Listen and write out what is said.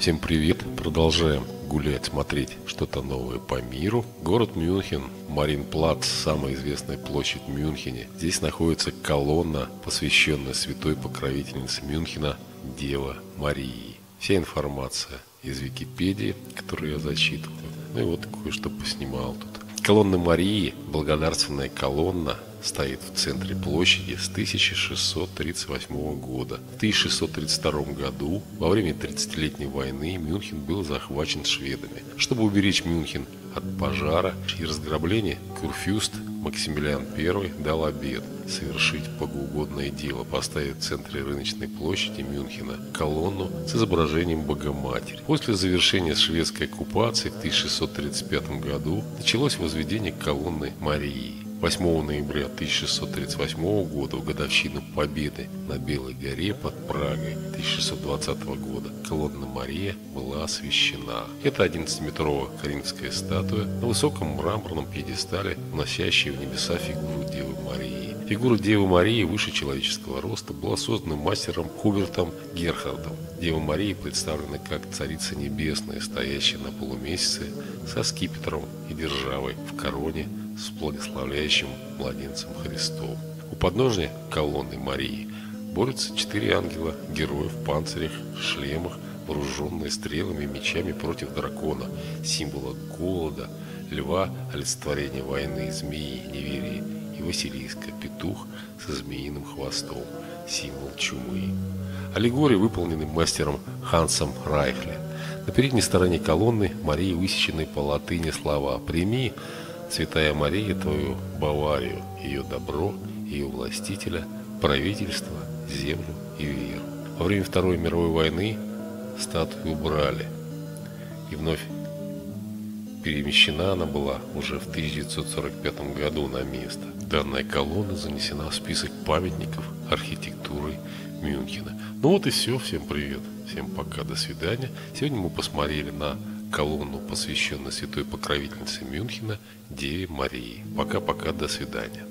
Всем привет! Продолжаем гулять, смотреть что-то новое по миру. Город Мюнхен, Маринплац, самая известная площадь в Мюнхене. Здесь находится колонна, посвященная святой покровительнице Мюнхена Дева Марии. Вся информация из Википедии, которую я зачитываю. Ну и вот кое-что поснимал тут. Колонна Марии, благодарственная колонна, стоит в центре площади с 1638 года. В 1632 году, во время 30-летней войны, Мюнхен был захвачен шведами. Чтобы уберечь Мюнхен от пожара и разграбления, Курфюст Максимилиан I дал обед совершить богоугодное дело, поставить в центре рыночной площади Мюнхена колонну с изображением Богоматери. После завершения шведской оккупации в 1635 году началось возведение колонны Марии. 8 ноября 1638 года, в годовщину победы на Белой горе под Прагой 1620 года, колонна Мария была освящена. Это 11-метровая коринфская статуя на высоком мраморном пьедестале, вносящая в небеса фигуру Девы Марии. Фигура Девы Марии выше человеческого роста была создана мастером Хубертом Герхардом. Дева Мария представлена как Царица Небесная, стоящая на полумесяце со скипетром и державой в короне с благословляющим младенцем Христом. У подножия колонны Марии борются четыре ангела, герои в панцирях, шлемах, вооруженные стрелами и мечами против дракона, символа голода, льва, олицетворения войны, змеи, неверия и Василиска, петух со змеиным хвостом, символ чумы. Аллегории выполнены мастером Хансом Райхле. На передней стороне колонны Марии высечены по латыни слова «Прими Святая Мария, твою Баварию, ее добро, ее властителя, правительство, землю и веру. Во время Второй мировой войны статую убрали, и вновь перемещена она была уже в 1945 году на место. Данная колонна занесена в список памятников архитектуры Мюнхена. Ну вот и все. Всем привет. Всем пока. До свидания. Сегодня мы посмотрели на колонну, посвященную святой покровительнице Мюнхена, Деве Марии. Пока-пока, до свидания.